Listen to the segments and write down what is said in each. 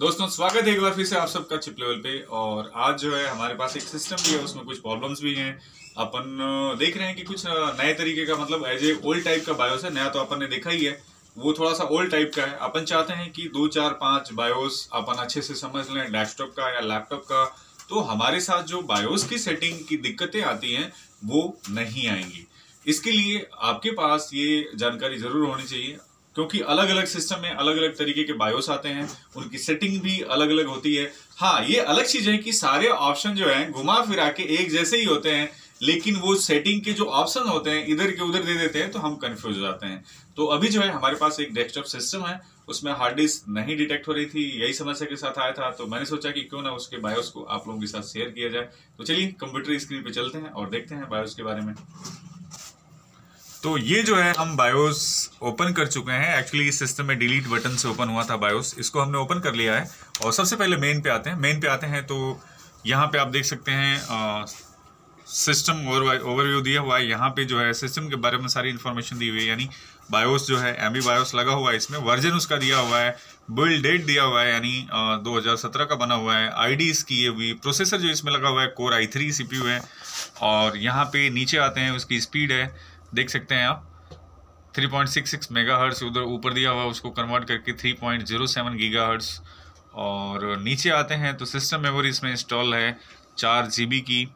दोस्तों, स्वागत है एक बार फिर से आप सबका चिप लेवल पे। और आज जो है, हमारे पास एक सिस्टम भी है, उसमें कुछ प्रॉब्लम्स भी हैं। अपन देख रहे हैं कि कुछ नए तरीके का मतलब एज ए ओल्ड टाइप का बायोस है, नया तो अपन ने देखा ही है। वो थोड़ा सा ओल्ड टाइप का है। अपन चाहते हैं कि दो, चार, पाँच बायोस अपन अच्छे से समझ लें डेस्कटॉप का या लैपटॉप का। तो हमारे साथ जो बायोस की सेटिंग की दिक्कतें आती हैं, वो नहीं आएँगी। इसके लिए आपके पास ये जानकारी ज़रूर होनी चाहिए। क्योंकि अलग अलग सिस्टम में अलग अलग तरीके के बायोस आते हैं, उनकी सेटिंग भी अलग अलग होती है। हाँ ये अलग चीज़ है कि सारे ऑप्शन जो है, घुमा फिरा के एक जैसे ही होते हैं, लेकिन वो सेटिंग के जो ऑप्शन होते हैं, इधर के उधर दे देते हैं तो हम कंफ्यूज हो जाते हैं। तो अभी जो है, हमारे पास एक डेस्कटॉप सिस्टम है, उसमें हार्ड डिस्क नहीं डिटेक्ट हो रही थी, यही समस्या के साथ आया था तो मैंने सोचा कि क्यों ना उसके बायोस को आप लोगों के साथ शेयर किया जाए। तो चलिए कंप्यूटर स्क्रीन पे चलते हैं और देखते हैं बायोस के बारे में। तो ये जो है, हम बायोस ओपन कर चुके हैं। एक्चुअली इस सिस्टम में डिलीट बटन से ओपन हुआ था बायोस इसको हमने ओपन कर लिया है। और सबसे पहले मेन पे आते हैं। मेन पे आते हैं तो यहाँ पे आप देख सकते हैं सिस्टम ओवर ओवरव्यू दिया हुआ है। यहाँ पे जो है सिस्टम के बारे में सारी इन्फॉर्मेशन दी हुई है। यानी बायोस जो है एम बायोस लगा हुआ है इसमें। वर्जन उसका दिया हुआ है। बिल्ड डेट दिया हुआ है। यानी दो हज़ार सत्रह का बना हुआ है। आई डी इसकी हुई प्रोसेसर जो इसमें लगा हुआ है कोर आई थ्री सी है। और यहाँ पे नीचे आते हैं, उसकी स्पीड है। देख सकते हैं आप। 3.66 मेगाहर्ट्ज उधर ऊपर दिया हुआ, उसको कन्वर्ट करके 3.07 गीगाहर्ट्ज और नीचे आते हैं तो सिस्टम मेमोरी इसमें इंस्टॉल है चार जीबी की।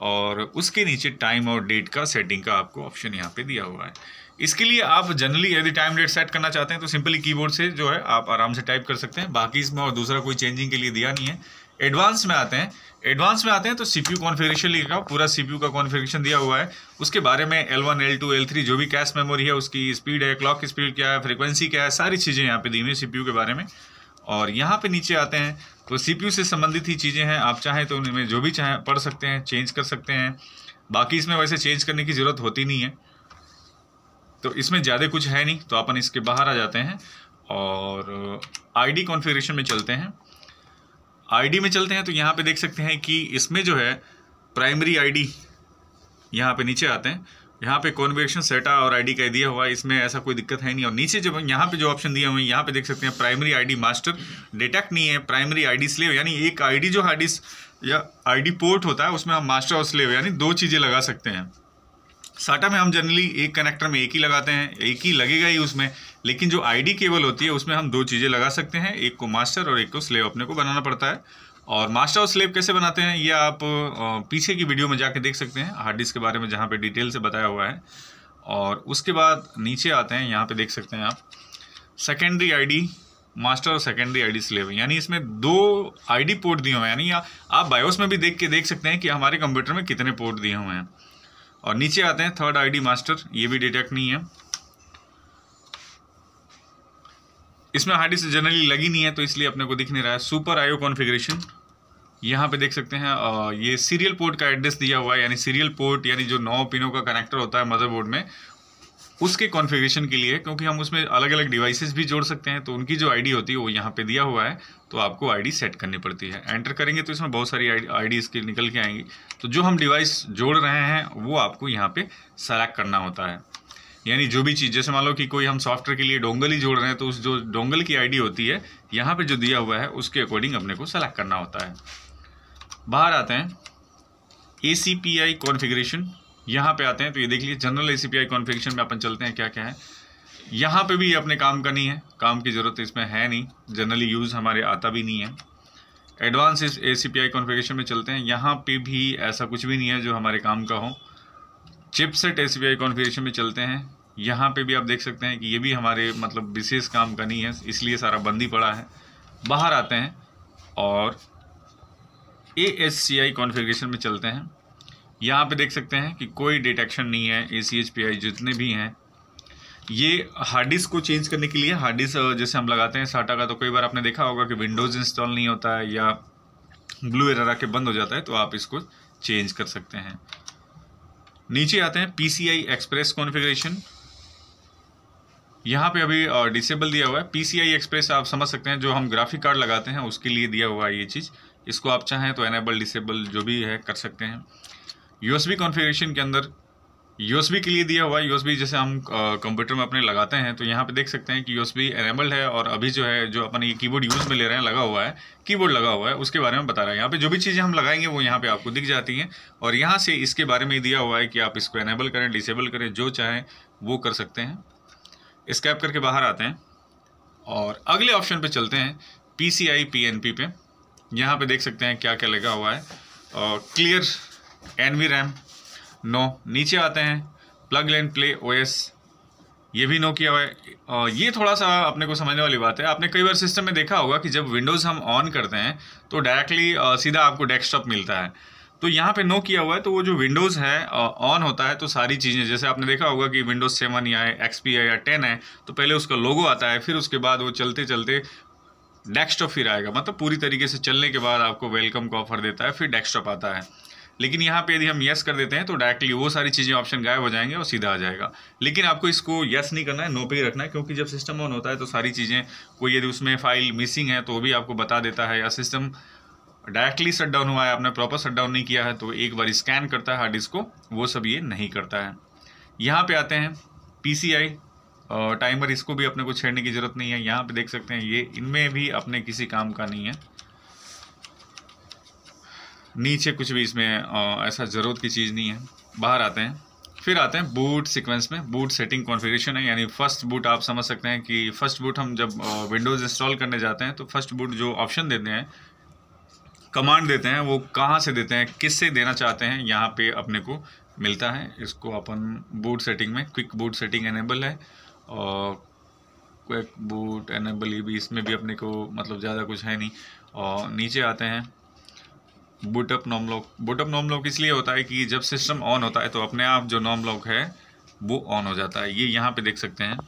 और उसके नीचे टाइम और डेट का सेटिंग का आपको ऑप्शन यहाँ पे दिया हुआ है। इसके लिए आप जनरली यदि टाइम डेट सेट करना चाहते हैं तो सिंपली कीबोर्ड से जो है आप आराम से टाइप कर सकते हैं। बाकी इसमें और दूसरा कोई चेंजिंग के लिए दिया नहीं है। एडवांस में आते हैं। एडवांस में आते हैं तो सीपीयू कॉन्फ़िगरेशन लिखा पूरा सीपीयू का कॉन्फ़िगरेशन दिया हुआ है। उसके बारे में L1, L2, L3 जो भी कैश मेमोरी है उसकी स्पीड है क्लॉक स्पीड क्या है फ्रीक्वेंसी क्या है सारी चीज़ें यहाँ पे दी हुई सीपीयू के बारे में। और यहाँ पे नीचे आते हैं तो सीपीयू से संबंधित ही चीज़ें हैं आप चाहें तो उनमें जो भी चाहें पढ़ सकते हैं चेंज कर सकते हैं। बाकी इसमें वैसे चेंज करने की ज़रूरत होती नहीं है। तो इसमें ज़्यादा कुछ है नहीं तो अपन इसके बाहर आ जाते हैं और आईडी कॉन्फ़िगरेशन में चलते हैं। आईडी में चलते हैं तो यहाँ पे देख सकते हैं कि इसमें जो है प्राइमरी आईडी यहाँ पे नीचे आते हैं। यहाँ पे कॉन्वेक्शन सेटा और आईडी का दिया हुआ है, इसमें ऐसा कोई दिक्कत है नहीं। और नीचे जब यहाँ पे जो ऑप्शन दिए हुए हैं, यहाँ पे देख सकते हैं प्राइमरी आईडी मास्टर डिटेक्ट नहीं है। प्राइमरी आईडी स्लेव यानी एक आईडी जो हार्ड डिस्क या आईडी पोर्ट होता है, उसमें हम मास्टर और स्लेव यानी दो चीज़ें लगा सकते हैं। साटा में हम जनरली एक कनेक्टर में एक ही लगाते हैं, एक ही लगेगा ही उसमें, लेकिन जो आईडी केबल होती है, उसमें हम दो चीज़ें लगा सकते हैं, एक को मास्टर और एक को स्लेव अपने को बनाना पड़ता है। और मास्टर और स्लेव कैसे बनाते हैं, ये आप पीछे की वीडियो में जाके देख सकते हैं हार्ड डिस्क के बारे में जहाँ पे डिटेल से बताया हुआ है। और उसके बाद नीचे आते हैं, यहाँ पे देख सकते हैं आप सेकेंडरी आईडी मास्टर और सेकेंडरी आईडी स्लेव यानी इसमें दो आईडी पोर्ट दिए हुए हैं, यानी आप बायोस में भी देख के देख सकते हैं कि हमारे कंप्यूटर में कितने पोर्ट दिए हुए हैं। और नीचे आते हैं थर्ड आईडी मास्टर ये भी डिटेक्ट नहीं है। इसमें हार्ड डिस्क जनरली लगी नहीं है तो इसलिए अपने को दिख नहीं रहा है। सुपर आयो कॉन्फ़िगरेशन यहाँ पे देख सकते हैं ये सीरियल पोर्ट का एड्रेस दिया हुआ है, यानी सीरियल पोर्ट यानी जो नौ पिनों का कनेक्टर होता है मदरबोर्ड में उसके कॉन्फ़िगरेशन के लिए, क्योंकि हम उसमें अलग अलग डिवाइसेस भी जोड़ सकते हैं तो उनकी जो आईडी होती है, वो यहाँ पे दिया हुआ है तो आपको आईडी सेट करनी पड़ती है। एंटर करेंगे तो इसमें बहुत सारी आई इसकी निकल के आएँगी। तो जो हम डिवाइस जोड़ रहे हैं, वो आपको यहाँ पे सेलेक्ट करना होता है। यानी जो भी चीज़, जैसे मान लो कि कोई हम सॉफ्टवेयर के लिए डोंगल ही जोड़ रहे हैं तो उस जो डोंगल की आईडी होती है, यहाँ पे जो दिया हुआ है, उसके अकॉर्डिंग अपने को सेलेक्ट करना होता है। बाहर आते हैं। ए सी पी आई कॉन्फ़िगरेशन यहाँ पे आते हैं तो ये देख लीजिए general A C P I configuration में अपन चलते हैं क्या क्या है। यहाँ पे भी अपने काम का नहीं है, काम की ज़रूरत इसमें है नहीं जनरली यूज़ हमारे आता भी नहीं है। एडवांस इस ए सी पी आई कॉन्फ़िगरेशन में चलते हैं, यहाँ पे भी ऐसा कुछ भी नहीं है जो हमारे काम का हो। Chipset A C P I configuration में चलते हैं, यहाँ पे भी आप देख सकते हैं कि ये भी हमारे मतलब विशेष काम का नहीं है, इसलिए सारा बंदी पड़ा है। बाहर आते हैं और A S C I configuration में चलते हैं। यहाँ पे देख सकते हैं कि कोई डिटेक्शन नहीं है ए सी एच पी आई जितने भी हैं। ये हार्ड डिस्क को चेंज करने के लिए हार्ड डिस्क जैसे हम लगाते हैं साटा का तो कई बार आपने देखा होगा कि विंडोज़ इंस्टॉल नहीं होता है या ब्लू एरर आके बंद हो जाता है तो आप इसको चेंज कर सकते हैं। नीचे आते हैं P C I express configuration यहाँ पे अभी डिसेबल दिया हुआ है। पी सी आई एक्सप्रेस आप समझ सकते हैं, जो हम ग्राफिक कार्ड लगाते हैं, उसके लिए दिया हुआ है ये चीज़। इसको आप चाहें तो एनेबल डिसेबल जो भी है, कर सकते हैं। यूएसबी कॉन्फ़िगरेशन के अंदर यूएसबी के लिए दिया हुआ यूएसबी जैसे हम कंप्यूटर में अपने लगाते हैं तो यहाँ पे देख सकते हैं कि यूएसबी एनेबल्ड है और अभी जो है, जो अपन ये कीबोर्ड यूज़ में ले रहे हैं, लगा हुआ है। कीबोर्ड लगा हुआ है, उसके बारे में बता रहा है। यहाँ पे जो भी चीज़ें हम लगाएँगे, वो यहाँ पे आपको दिख जाती हैं। और यहाँ से इसके बारे में दिया हुआ है कि आप इसको एनेबल करें डिसेबल करें, जो चाहें, वो कर सकते हैं। स्कैप करके बाहर आते हैं और अगले ऑप्शन पे चलते हैं P C I P N P पे। यहाँ पे देख सकते हैं क्या क्या लगा हुआ है। Clear N V RAM no नीचे आते हैं. प्लग एंड प्ले ओएस ये भी नो किया हुआ है. ये थोड़ा सा अपने को समझने वाली बात है. आपने कई बार सिस्टम में देखा होगा कि जब विंडोज़ हम ऑन करते हैं तो डायरेक्टली सीधा आपको डेस्कटॉप मिलता है. तो यहाँ पे नो किया हुआ है. तो वो जो विंडोज़ है ऑन होता है तो सारी चीज़ें, जैसे आपने देखा होगा कि विंडोज़ सेवन या एक्सपी है या टेन है तो पहले उसका लोगो आता है, फिर उसके बाद वो चलते चलते डेस्कटॉप फिर आएगा. मतलब पूरी तरीके से चलने के बाद आपको वेलकम का ऑफ़र देता है, फिर डेस्कटॉप आता है. लेकिन यहाँ पे यदि हम यस कर देते हैं तो डायरेक्टली वो सारी चीज़ें ऑप्शन गायब हो जाएँगे और सीधा आ जाएगा। लेकिन आपको इसको यस नहीं करना है नो पे ही रखना है, क्योंकि जब सिस्टम ऑन होता है तो सारी चीज़ें, कोई यदि उसमें फ़ाइल मिसिंग है तो वो भी आपको बता देता है। या सिस्टम डायरेक्टली शट डाउन हुआ है, आपने प्रॉपर शट डाउन नहीं किया है तो एक बार स्कैन करता है हार्ड डिस्क को, वो सब ये नहीं करता है। यहाँ पे आते हैं पी टाइमर इसको भी अपने को छेड़ने की ज़रूरत नहीं है। यहाँ पे देख सकते हैं, ये इनमें भी अपने किसी काम का नहीं है। नीचे कुछ भी इसमें ऐसा ज़रूरत की चीज़ नहीं है। बाहर आते हैं। फिर आते हैं बूट सीक्वेंस में। बूट सेटिंग कॉन्फ़िगरेशन है। यानी फ़र्स्ट बूट आप समझ सकते हैं कि फ़र्स्ट बूट हम जब विंडोज़ इंस्टॉल करने जाते हैं तो फ़र्स्ट बूट जो ऑप्शन देते हैं कमांड देते हैं, वो कहाँ से देते हैं, किससे देना चाहते हैं, यहाँ पे अपने को मिलता है। इसको अपन बूट सेटिंग में क्विक बूट सेटिंग एनेबल है। और क्विक बूट एनेबल ये भी इसमें भी अपने को मतलब ज़्यादा कुछ है नहीं। और नीचे आते हैं। Bootup num lock bootup num lock इसलिए होता है कि जब सिस्टम ऑन होता है तो अपने आप जो नॉम लॉक है, वो ऑन हो जाता है। ये यहाँ पे देख सकते हैं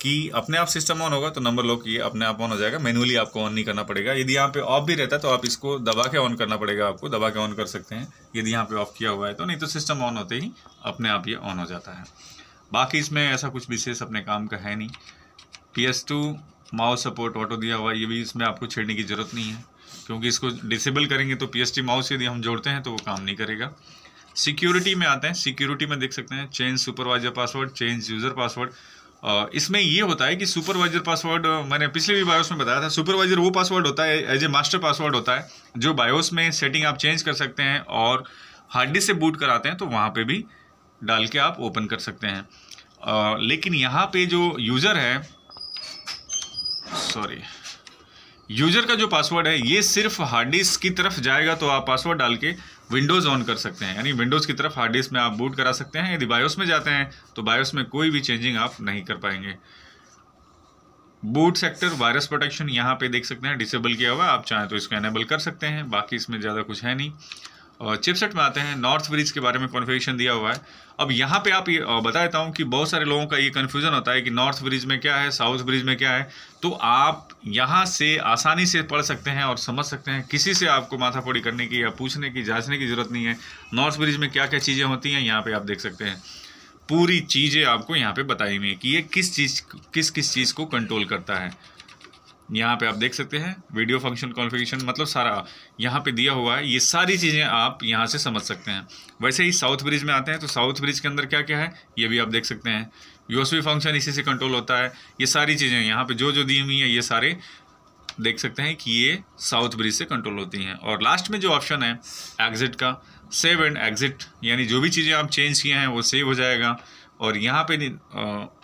कि अपने आप सिस्टम ऑन होगा तो नंबर लॉक ये अपने आप ऑन हो जाएगा। मैनुअली आपको ऑन नहीं करना पड़ेगा। यदि यहाँ पे ऑफ़ भी रहता है तो आप इसको दबा के ऑन करना पड़ेगा आपको। दबा के ऑन कर सकते हैं। यदि यहाँ पे ऑफ़ किया हुआ है तो नहीं तो सिस्टम ऑन होते ही अपने आप ये ऑन हो जाता है। बाकी इसमें ऐसा कुछ विशेष अपने काम का है नहीं। P S two mouse support auto दिया हुआ, ये भी इसमें आपको छेड़ने की ज़रूरत नहीं है। क्योंकि इसको डिसेबल करेंगे तो पी एस टी माउस यदि हम जोड़ते हैं तो वो काम नहीं करेगा। सिक्योरिटी में आते हैं सिक्योरिटी में देख सकते हैं change supervisor password change user password इसमें ये होता है कि सुपरवाइजर पासवर्ड मैंने पिछले भी बायोस में बताया था सुपरवाइजर वो पासवर्ड होता है एज ए मास्टर पासवर्ड होता है जो बायोस में सेटिंग आप चेंज कर सकते हैं और हार्ड डिस्क से बूट कराते हैं तो वहाँ पे भी डाल के आप ओपन कर सकते हैं। आ, लेकिन यहाँ पे जो यूज़र है सॉरी यूज़र का जो पासवर्ड है, ये सिर्फ़ हार्ड डिस्क की तरफ़ जाएगा तो आप पासवर्ड डाल के विंडोज़ ऑन कर सकते हैं। यानी विंडोज़ की तरफ़ हार्ड डिस्क में आप बूट करा सकते हैं। यदि बायोस में जाते हैं तो बायोस में कोई भी चेंजिंग आप नहीं कर पाएँगे। बूट सेक्टर वायरस प्रोटेक्शन यहाँ पे देख सकते हैं डिसेबल किया हुआ आप चाहें तो इसको एनेबल कर सकते हैं। बाकी इसमें ज़्यादा कुछ है नहीं। चिपसेट में आते हैं। नॉर्थ ब्रिज के बारे में कॉन्फ़िगरेशन दिया हुआ है। अब यहाँ पे आप ये बता देता हूँ कि बहुत सारे लोगों का ये कन्फ्यूज़न होता है कि नॉर्थ ब्रिज में क्या है साउथ ब्रिज में क्या है। तो आप यहाँ से आसानी से पढ़ सकते हैं और समझ सकते हैं। किसी से आपको माथापोड़ी करने की या पूछने की, जांचने की ज़रूरत नहीं है। नॉर्थ ब्रिज में क्या क्या चीज़ें होती हैं, यहाँ पर आप देख सकते हैं। पूरी चीज़ें आपको यहाँ पर बताई हुई है कि ये किस चीज़ किस किस चीज़ को कंट्रोल करता है। यहाँ पे आप देख सकते हैं वीडियो फ़ंक्शन कॉन्फ़िगरेशन मतलब सारा यहाँ पे दिया हुआ है। ये सारी चीज़ें आप यहाँ से समझ सकते हैं। वैसे ही साउथ ब्रिज में आते हैं तो साउथ ब्रिज के अंदर क्या क्या है, ये भी आप देख सकते हैं। यूएसबी फ़ंक्शन इसी से कंट्रोल होता है। ये सारी चीज़ें यहाँ पे जो जो दी हुई हैं, ये सारे देख सकते हैं कि ये साउथ ब्रिज से कंट्रोल होती हैं। और लास्ट में जो ऑप्शन है एग्ज़िट का सेव एंड एग्ज़िट यानी जो भी चीज़ें आप चेंज किए हैं, वो सेव हो जाएगा। और यहाँ पे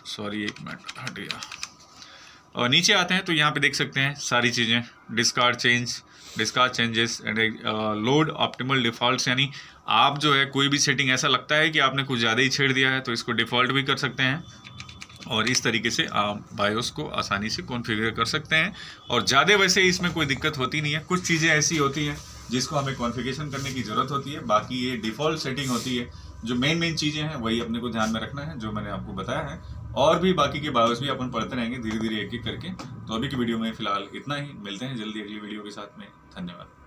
सॉरी एक मिनट हट गया। और नीचे आते हैं तो यहाँ पे देख सकते हैं सारी चीज़ें। Discard change discard changes and load optimal default यानी आप जो है कोई भी सेटिंग ऐसा लगता है कि आपने कुछ ज़्यादा ही छेड़ दिया है तो इसको डिफ़ॉल्ट भी कर सकते हैं। और इस तरीके से आप बायोस को आसानी से कॉन्फ़िगर कर सकते हैं। और ज़्यादा वैसे इसमें कोई दिक्कत होती नहीं है। कुछ चीज़ें ऐसी होती हैं जिसको हमें कॉन्फ़िगरेशन करने की ज़रूरत होती है। बाकी ये डिफ़ॉल्ट सेटिंग होती है। जो मेन मेन चीज़ें हैं, वही अपने को ध्यान में रखना है, जो मैंने आपको बताया है। और भी बाकी के बायोस भी अपन पढ़ते रहेंगे धीरे धीरे एक एक करके। तो अभी की वीडियो में फ़िलहाल इतना ही। मिलते हैं जल्दी अगली वीडियो के साथ में। धन्यवाद।